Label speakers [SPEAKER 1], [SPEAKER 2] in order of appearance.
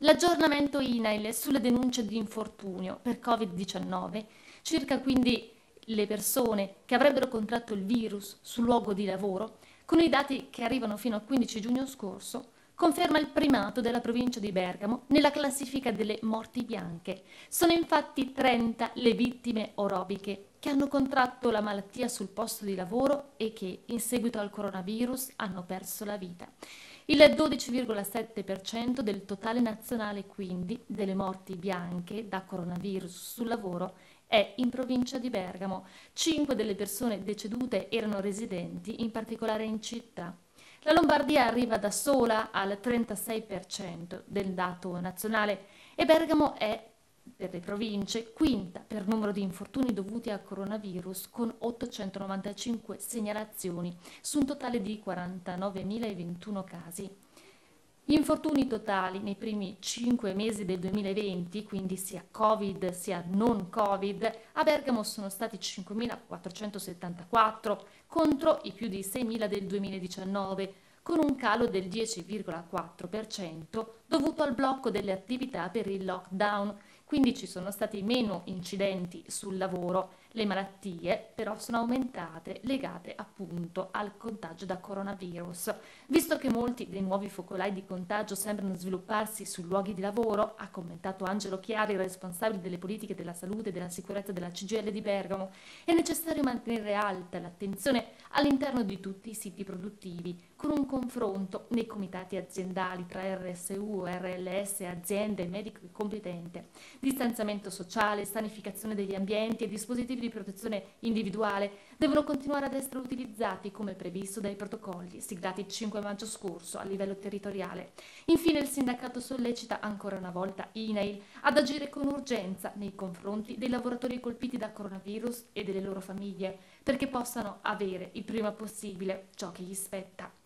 [SPEAKER 1] L'aggiornamento INAIL sulle denunce di infortunio per Covid-19, circa quindi le persone che avrebbero contratto il virus sul luogo di lavoro, con i dati che arrivano fino al 15 giugno scorso, conferma il primato della provincia di Bergamo nella classifica delle morti bianche. Sono infatti 30 le vittime orobiche che hanno contratto la malattia sul posto di lavoro e che, in seguito al coronavirus, hanno perso la vita. Il 12,7% del totale nazionale, quindi, delle morti bianche da coronavirus sul lavoro è in provincia di Bergamo. Cinque delle persone decedute erano residenti, in particolare in città. La Lombardia arriva da sola al 36% del dato nazionale e Bergamo è per le province quinta per numero di infortuni dovuti al coronavirus con 895 segnalazioni su un totale di 49.021 casi. Gli infortuni totali nei primi 5 mesi del 2020, quindi sia Covid sia non Covid, a Bergamo sono stati 5.474 contro i più di 6.000 del 2019, con un calo del 10,4% dovuto al blocco delle attività per il lockdown. Quindi ci sono stati meno incidenti sul lavoro le malattie però sono aumentate legate appunto al contagio da coronavirus. Visto che molti dei nuovi focolai di contagio sembrano svilupparsi sui luoghi di lavoro, ha commentato Angelo Chiari, responsabile delle politiche della salute e della sicurezza della CGL di Bergamo, è necessario mantenere alta l'attenzione all'interno di tutti i siti produttivi, con un confronto nei comitati aziendali tra RSU, RLS, aziende e medico competente, distanziamento sociale, sanificazione degli ambienti e dispositivi di protezione individuale devono continuare ad essere utilizzati come previsto dai protocolli siglati il 5 maggio scorso a livello territoriale. Infine il sindacato sollecita ancora una volta INAIL ad agire con urgenza nei confronti dei lavoratori colpiti da coronavirus e delle loro famiglie perché possano avere il prima possibile ciò che gli spetta.